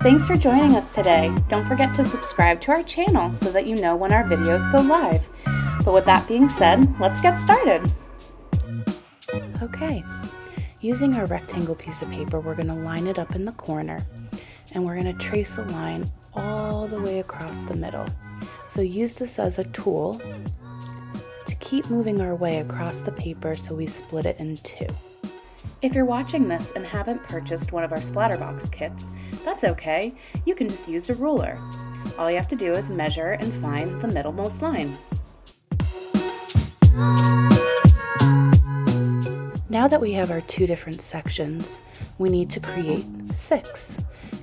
Thanks for joining us today. Don't forget to subscribe to our channel so that you know when our videos go live. But with that being said, let's get started. Okay, using our rectangle piece of paper, we're going to line it up in the corner and we're going to trace a line all the way across the middle. So use this as a tool to keep moving our way across the paper so we split it in two. If you're watching this and haven't purchased one of our Splatterbox kits, that's okay. You can just use a ruler. All you have to do is measure and find the middlemost line. Now that we have our two different sections, we need to create six.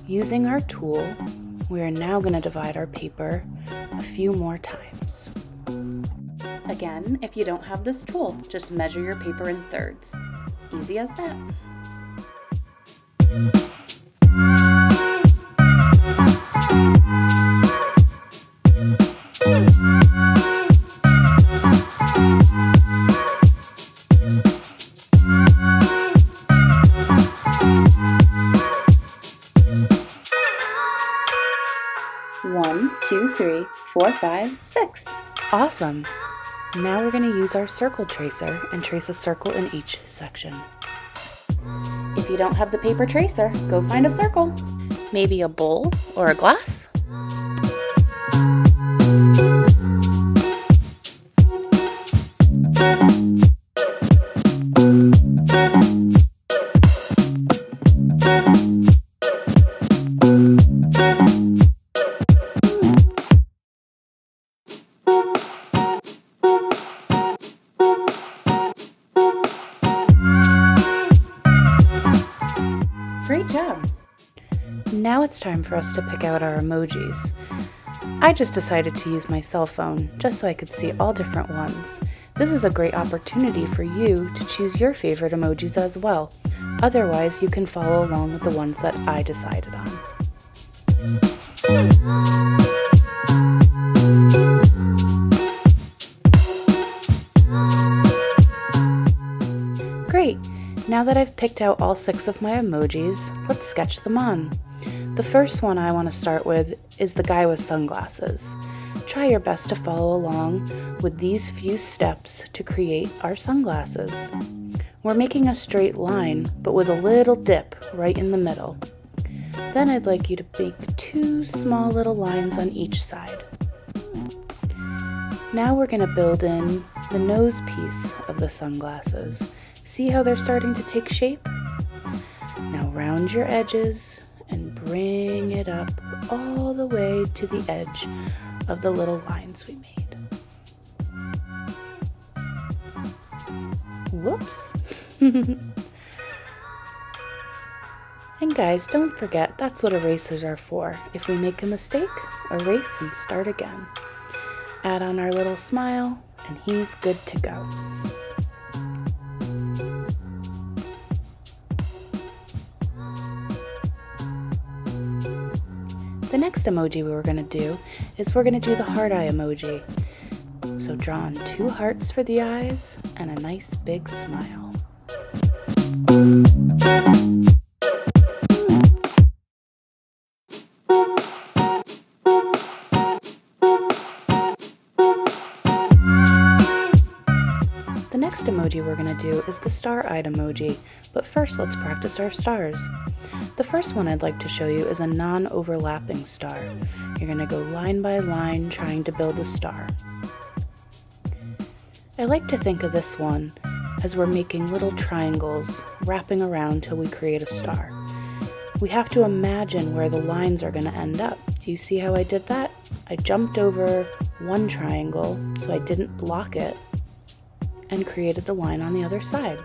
Using our tool, we are now going to divide our paper a few more times. Again, if you don't have this tool, just measure your paper in thirds. Easy as that. Four, five, six. Awesome. Now we're going to use our circle tracer and trace a circle in each section. If you don't have the paper tracer, go find a circle. Maybe a bowl or a glass? It's time for us to pick out our emojis. I just decided to use my cell phone just so I could see all different ones. This is a great opportunity for you to choose your favorite emojis as well. Otherwise, you can follow along with the ones that I decided on. Great! Now that I've picked out all six of my emojis, let's sketch them on. The first one I want to start with is the guy with sunglasses. Try your best to follow along with these few steps to create our sunglasses. We're making a straight line, but with a little dip right in the middle. Then I'd like you to make two small little lines on each side. Now we're going to build in the nose piece of the sunglasses. See how they're starting to take shape? Now round your edges and bring it up all the way to the edge of the little lines we made. Whoops. and guys, don't forget that's what erasers are for. If we make a mistake, erase and start again. Add on our little smile, and he's good to go. The next emoji we were going to do is we're going to do the heart eye emoji. So draw on two hearts for the eyes and a nice big smile. Emoji we're going to do is the star-eyed emoji, but first let's practice our stars. The first one I'd like to show you is a non-overlapping star. You're going to go line by line trying to build a star. I like to think of this one as we're making little triangles wrapping around till we create a star. We have to imagine where the lines are going to end up. Do you see how I did that? I jumped over one triangle so I didn't block it and created the line on the other side.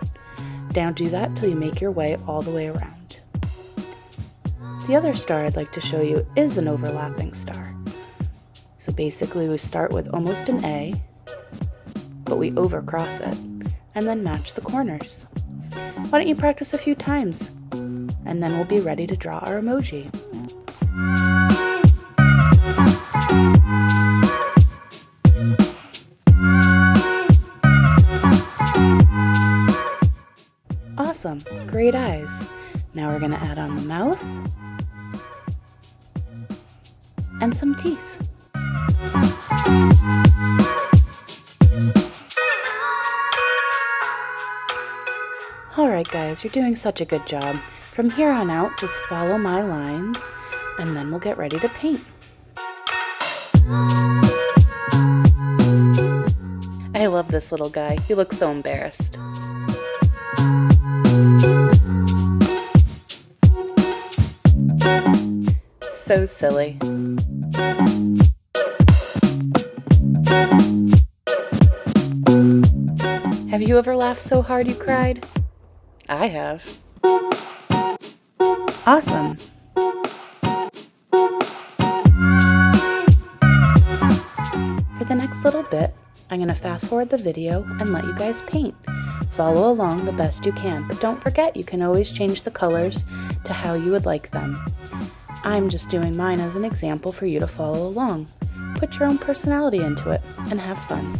Now do that till you make your way all the way around. The other star I'd like to show you is an overlapping star. So basically we start with almost an A, but we overcross it, and then match the corners. Why don't you practice a few times? And then we'll be ready to draw our emoji. Now we're gonna add on the mouth and some teeth. Alright guys, you're doing such a good job. From here on out, just follow my lines and then we'll get ready to paint. I love this little guy. He looks so embarrassed. So silly. Have you ever laughed so hard you cried? I have. Awesome. For the next little bit, I'm going to fast forward the video and let you guys paint. Follow along the best you can, but don't forget you can always change the colors to how you would like them. I'm just doing mine as an example for you to follow along. Put your own personality into it and have fun.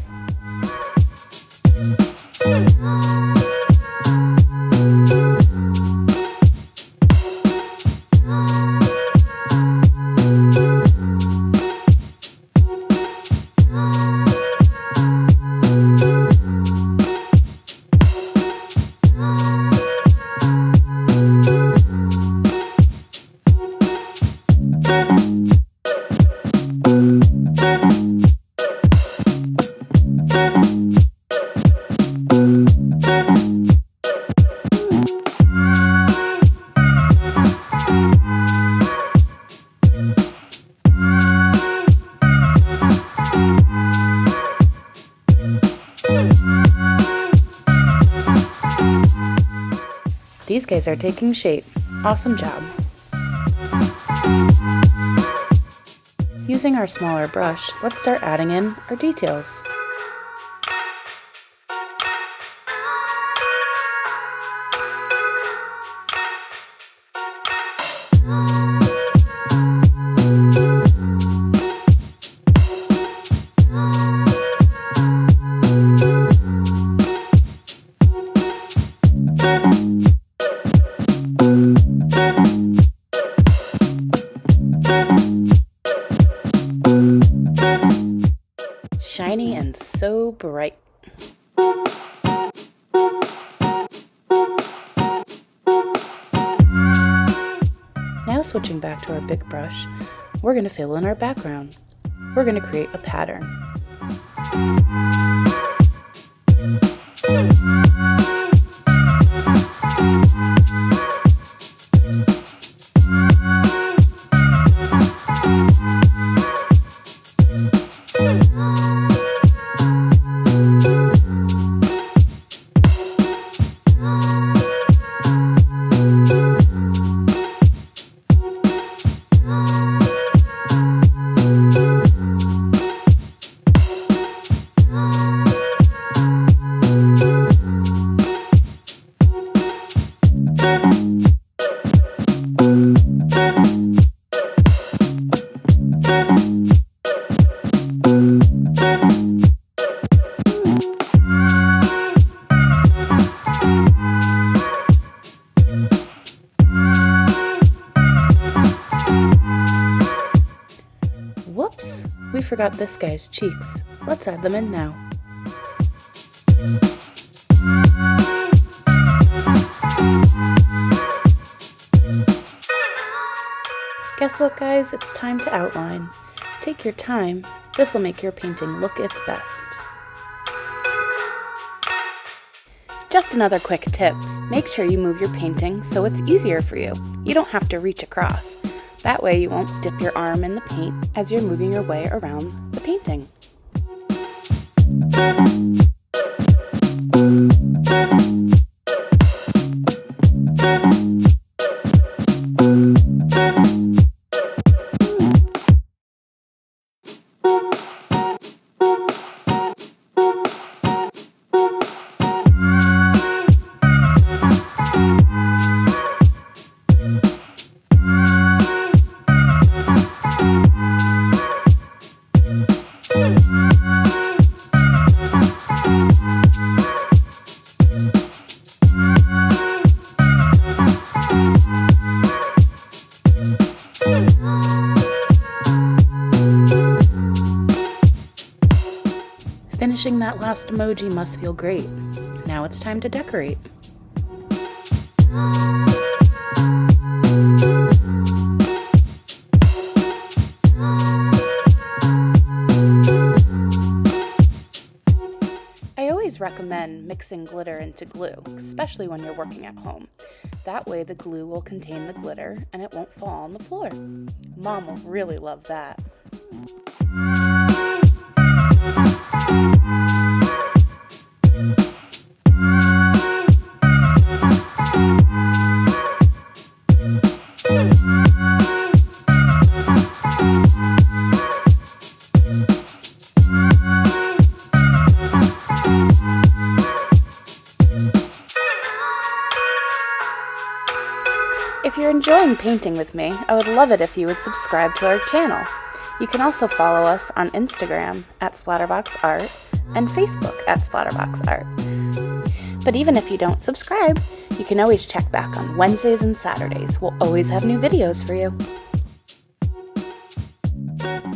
These guys are taking shape. Awesome job. Using our smaller brush, let's start adding in our details. So. Now switching back to our big brush, we're going to fill in our background. We're going to create a pattern. Forgot this guy's cheeks. Let's add them in now. Guess what guys, it's time to outline. Take your time, this will make your painting look its best. Just another quick tip, make sure you move your painting so it's easier for you. You don't have to reach across. That way you won't dip your arm in the paint as you're moving your way around the painting. Last emoji must feel great. Now it's time to decorate. I always recommend mixing glitter into glue, especially when you're working at home. That way the glue will contain the glitter and it won't fall on the floor. Mom will really love that. Enjoying painting with me, I would love it if you would subscribe to our channel. You can also follow us on Instagram at SplatterboxArt and Facebook at SplatterboxArt. But even if you don't subscribe, you can always check back on Wednesdays and Saturdays. We'll always have new videos for you.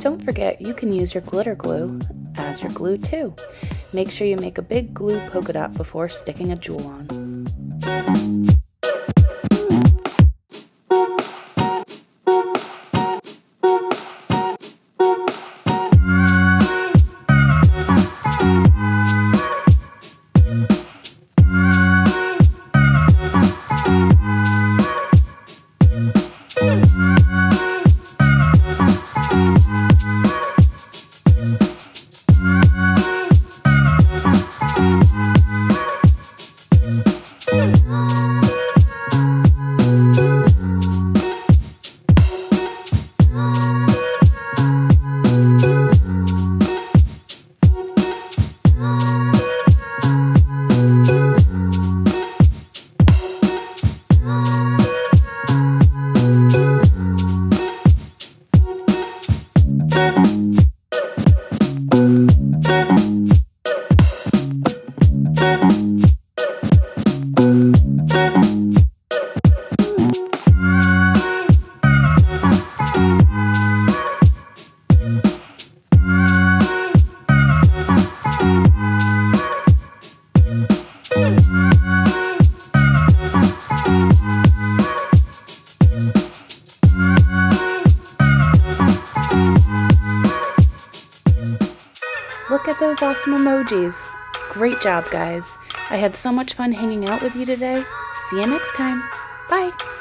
Don't forget, you can use your glitter glue as your glue too. Make sure you make a big glue polka dot before sticking a jewel on. Those awesome emojis. Great job, guys. I had so much fun hanging out with you today. See you next time. Bye.